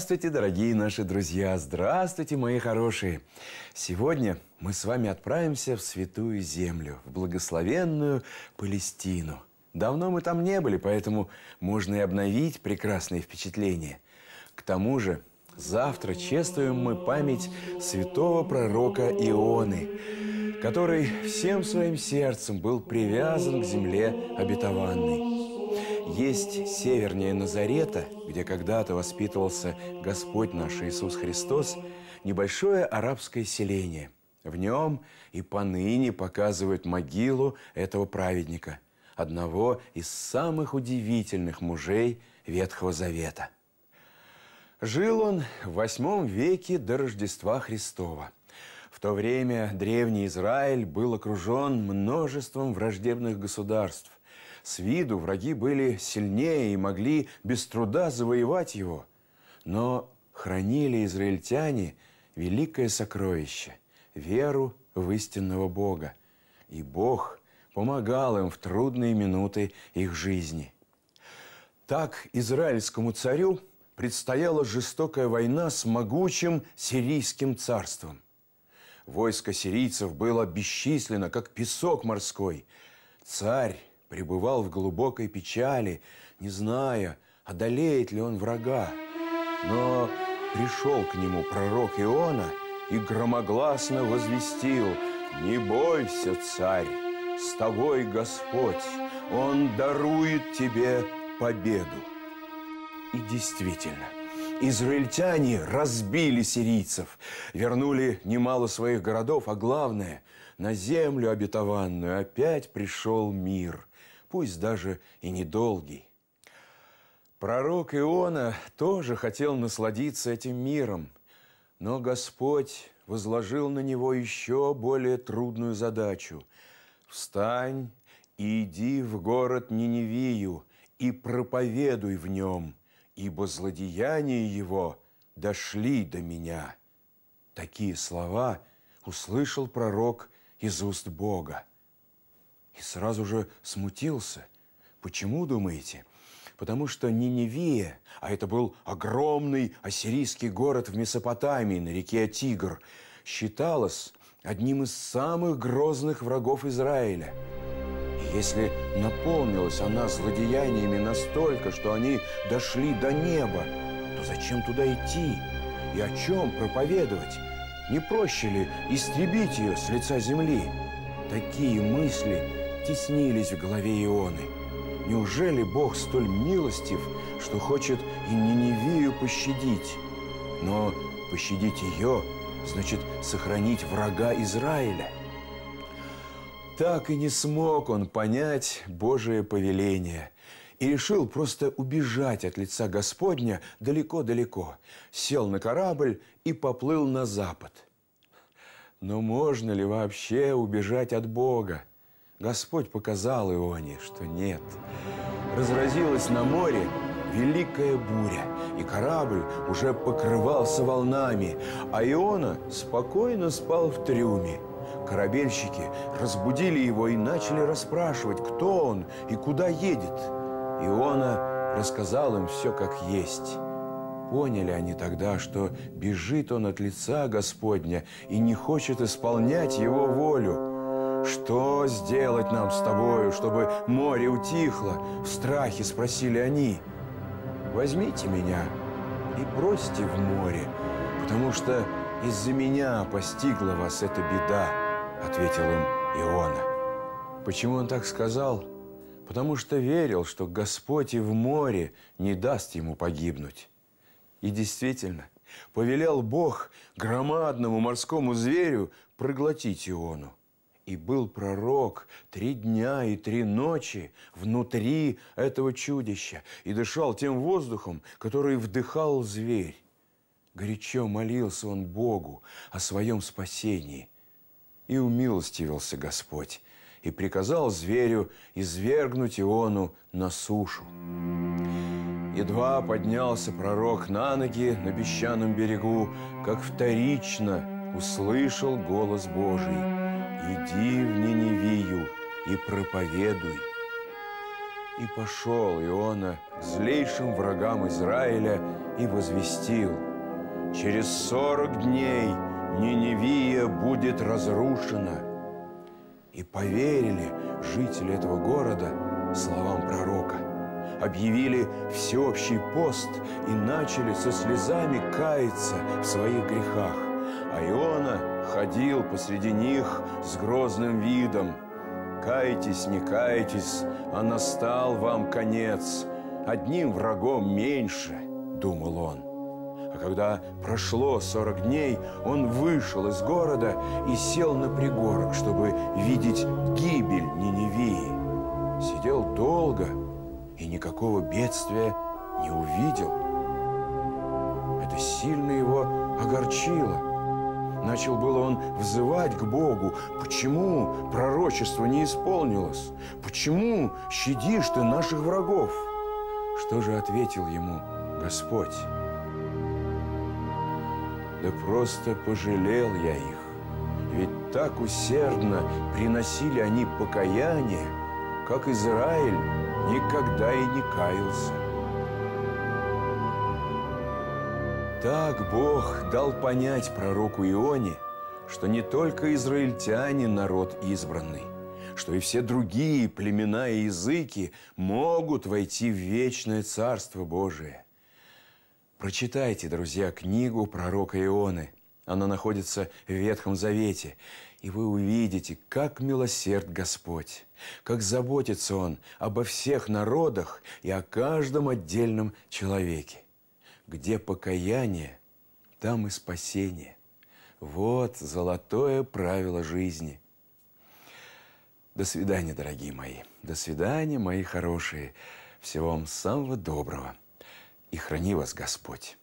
Здравствуйте, дорогие наши друзья! Здравствуйте, мои хорошие! Сегодня мы с вами отправимся в Святую Землю, в благословенную Палестину. Давно мы там не были, поэтому можно и обновить прекрасные впечатления. К тому же, завтра чествуем мы память святого пророка Ионы, который всем своим сердцем был привязан к земле обетованной есть севернее Назарета, где когда-то воспитывался Господь наш Иисус Христос, небольшое арабское селение. В нем и поныне показывают могилу этого праведника, одного из самых удивительных мужей Ветхого Завета. Жил он в восьмом веке до Рождества Христова. В то время древний Израиль был окружен множеством враждебных государств, с виду враги были сильнее и могли без труда завоевать его. Но хранили израильтяне великое сокровище – веру в истинного Бога. И Бог помогал им в трудные минуты их жизни. Так израильскому царю предстояла жестокая война с могучим сирийским царством. Войско сирийцев было бесчисленно, как песок морской. Царь пребывал в глубокой печали, не зная, одолеет ли он врага. Но пришел к нему пророк Иона и громогласно возвестил «Не бойся, царь, с тобой Господь, Он дарует тебе победу». И действительно, израильтяне разбили сирийцев, вернули немало своих городов, а главное, на землю обетованную опять пришел мир – пусть даже и недолгий. Пророк Иона тоже хотел насладиться этим миром, но Господь возложил на него еще более трудную задачу. «Встань и иди в город Ниневию и проповедуй в нем, ибо злодеяния его дошли до меня». Такие слова услышал пророк из уст Бога и сразу же смутился. Почему, думаете? Потому что Ниневия, а это был огромный ассирийский город в Месопотамии на реке Тигр, считалась одним из самых грозных врагов Израиля. И если наполнилась она злодеяниями настолько, что они дошли до неба, то зачем туда идти? И о чем проповедовать? Не проще ли истребить ее с лица земли? Такие мысли теснились в голове Ионы. Неужели Бог столь милостив, что хочет и Ниневию пощадить? Но пощадить ее значит сохранить врага Израиля. Так и не смог он понять Божие повеление и решил просто убежать от лица Господня далеко-далеко. Сел на корабль и поплыл на запад. Но можно ли вообще убежать от Бога? Господь показал Ионе, что нет. Разразилась на море великая буря, и корабль уже покрывался волнами, а Иона спокойно спал в трюме. Корабельщики разбудили его и начали расспрашивать, кто он и куда едет. Иона рассказал им все как есть. Поняли они тогда, что бежит он от лица Господня и не хочет исполнять его волю – «Что сделать нам с тобою, чтобы море утихло?» В страхе спросили они. «Возьмите меня и бросьте в море, потому что из-за меня постигла вас эта беда», ответил им Иона. Почему он так сказал? Потому что верил, что Господь и в море не даст ему погибнуть. И действительно, повелел Бог громадному морскому зверю проглотить Иону. И был пророк три дня и три ночи внутри этого чудища и дышал тем воздухом, который вдыхал зверь. Горячо молился он Богу о своем спасении. И умилостивился Господь и приказал зверю извергнуть Иону на сушу. Едва поднялся пророк на ноги на песчаном берегу, как вторично услышал голос Божий – иди в Ниневию и проповедуй. И пошел Иона к злейшим врагам Израиля и возвестил, через сорок дней Ниневия будет разрушена. И поверили жители этого города словам пророка. Объявили всеобщий пост и начали со слезами каяться в своих грехах. А Иона ходил посреди них с грозным видом – Кайтесь, не кайтесь, а настал вам конец. Одним врагом меньше, думал он. А когда прошло сорок дней, он вышел из города и сел на пригорок, чтобы видеть гибель Ниневии. Сидел долго и никакого бедствия не увидел. Это сильно его огорчило – Начал было он взывать к Богу. Почему пророчество не исполнилось? Почему щадишь ты наших врагов? Что же ответил ему Господь? Да просто пожалел я их. Ведь так усердно приносили они покаяние, как Израиль никогда и не каялся. Так Бог дал понять пророку Ионе, что не только израильтяне народ избранный, что и все другие племена и языки могут войти в вечное Царство Божие. Прочитайте, друзья, книгу пророка Ионы. Она находится в Ветхом Завете. И вы увидите, как милосерд Господь, как заботится Он обо всех народах и о каждом отдельном человеке. Где покаяние, там и спасение. Вот золотое правило жизни. До свидания, дорогие мои. До свидания, мои хорошие. Всего вам самого доброго. И храни вас Господь.